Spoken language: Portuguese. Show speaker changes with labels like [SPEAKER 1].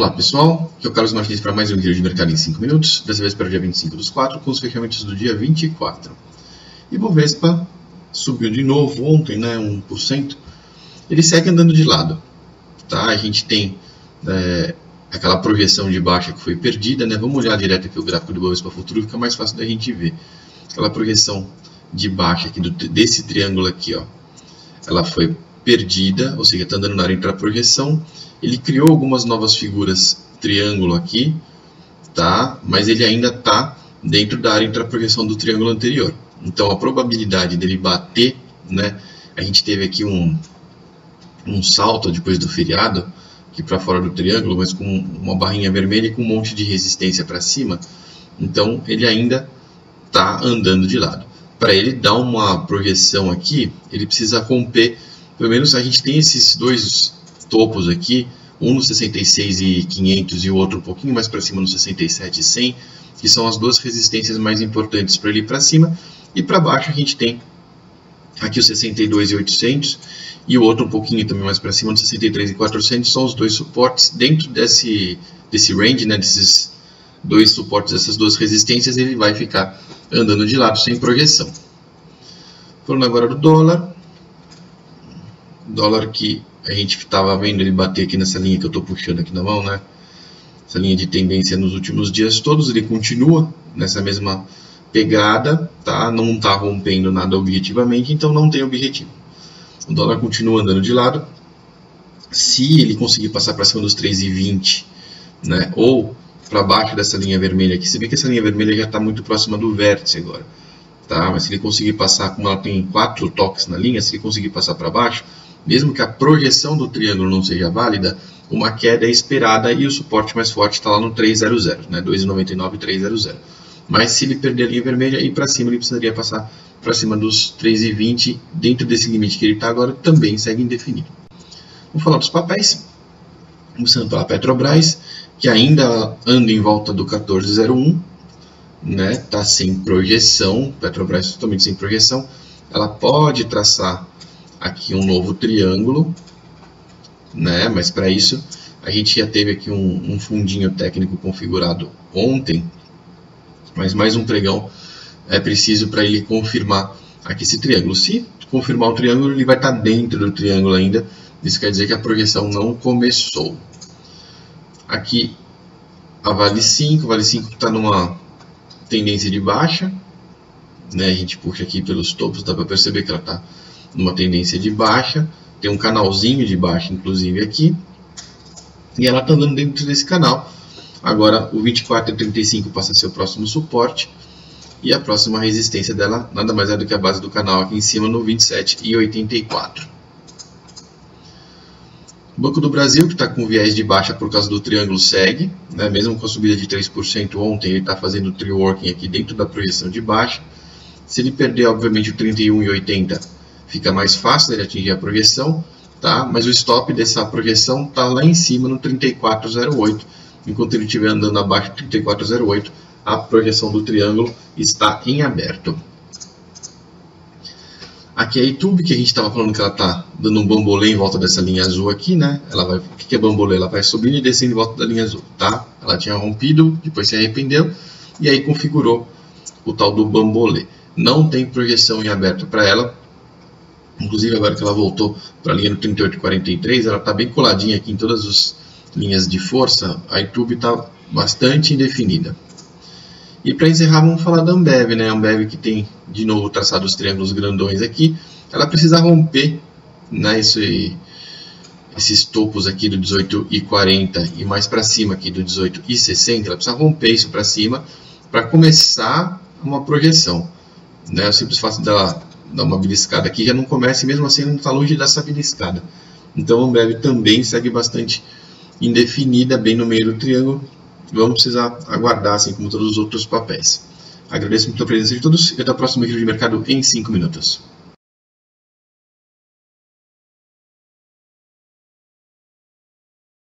[SPEAKER 1] Olá pessoal, aqui é o Carlos Martins para mais um vídeo de mercado em 5 minutos, dessa vez para o dia 25 dos 4, com os fechamentos do dia 24. E Bovespa subiu de novo ontem, né, 1%, ele segue andando de lado. Tá? A gente tem é, aquela projeção de baixa que foi perdida, né? vamos olhar direto aqui o gráfico do Bovespa Futuro, fica mais fácil da gente ver. Aquela projeção de baixa aqui do, desse triângulo aqui, ó, ela foi perdida, ou seja, está andando na área para projeção, ele criou algumas novas figuras triângulo aqui, tá? mas ele ainda está dentro da área intraprojeção do triângulo anterior. Então a probabilidade dele bater, né? a gente teve aqui um, um salto depois do feriado, aqui para fora do triângulo, mas com uma barrinha vermelha e com um monte de resistência para cima. Então ele ainda está andando de lado. Para ele dar uma projeção aqui, ele precisa romper, pelo menos a gente tem esses dois topos aqui, um no 66 e 500 e o outro um pouquinho mais para cima no 67 e 100, que são as duas resistências mais importantes para ele para cima, e para baixo a gente tem aqui o 62 e 800 e o outro um pouquinho também mais para cima no 63 e 400, são os dois suportes dentro desse, desse range, né, desses dois suportes, essas duas resistências, ele vai ficar andando de lado sem projeção. Falando agora do dólar, dólar que a gente estava vendo ele bater aqui nessa linha que eu estou puxando aqui na mão, né? Essa linha de tendência nos últimos dias todos, ele continua nessa mesma pegada, tá? Não está rompendo nada objetivamente, então não tem objetivo. O dólar continua andando de lado. Se ele conseguir passar para cima dos 3,20, né? Ou para baixo dessa linha vermelha aqui, você vê que essa linha vermelha já está muito próxima do vértice agora, tá? Mas se ele conseguir passar, como ela tem quatro toques na linha, se ele conseguir passar para baixo, mesmo que a projeção do triângulo não seja válida, uma queda é esperada e o suporte mais forte está lá no 300, né? 2,99 300. Mas se ele perder a linha vermelha e para cima, ele precisaria passar para cima dos 3,20 dentro desse limite que ele está agora, também segue indefinido. Vamos falar dos papéis. Começando pela Petrobras, que ainda anda em volta do 14,01, né? Está sem projeção, Petrobras totalmente sem projeção. Ela pode traçar aqui um novo triângulo, né? Mas para isso a gente já teve aqui um, um, fundinho técnico configurado ontem, mas mais um pregão é preciso para ele confirmar aqui esse triângulo. Se confirmar o triângulo, ele vai estar tá dentro do triângulo ainda. Isso quer dizer que a projeção não começou. Aqui a Vale 5, Vale 5 está numa tendência de baixa, né? A gente puxa aqui pelos topos, dá para perceber que ela está numa tendência de baixa, tem um canalzinho de baixa inclusive aqui, e ela está andando dentro desse canal. Agora o 24,35 passa a ser o próximo suporte, e a próxima resistência dela nada mais é do que a base do canal aqui em cima no 27,84. O Banco do Brasil, que está com viés de baixa por causa do triângulo, segue, né? mesmo com a subida de 3% ontem, ele está fazendo o tree working aqui dentro da projeção de baixa. Se ele perder, obviamente, o 31,80 fica mais fácil ele atingir a projeção, tá? mas o stop dessa projeção está lá em cima no 3408, enquanto ele estiver andando abaixo do 3408, a projeção do triângulo está em aberto. Aqui é a YouTube, que a gente estava falando que ela está dando um bambolê em volta dessa linha azul aqui, né? Ela vai, o que é bambolê? Ela vai subindo e descendo em volta da linha azul, tá? Ela tinha rompido, depois se arrependeu e aí configurou o tal do bambolê. Não tem projeção em aberto para ela, Inclusive agora que ela voltou para a linha do 3843, ela está bem coladinha aqui em todas as linhas de força, a YouTube está bastante indefinida. E para encerrar, vamos falar da Ambev, né? A Ambev que tem de novo traçado os triângulos grandões aqui, ela precisa romper né, esse, esses topos aqui do 18 e 40 e mais para cima aqui do 18 e 60, ela precisa romper isso para cima para começar uma projeção. Né? O simples fato dela dar uma beliscada aqui, já não começa e mesmo assim não está longe dessa beliscada. Então a Ambev também segue bastante indefinida, bem no meio do triângulo. Vamos precisar aguardar, assim como todos os outros papéis. Agradeço muito a presença de todos e até o próximo vídeo de mercado em 5 minutos.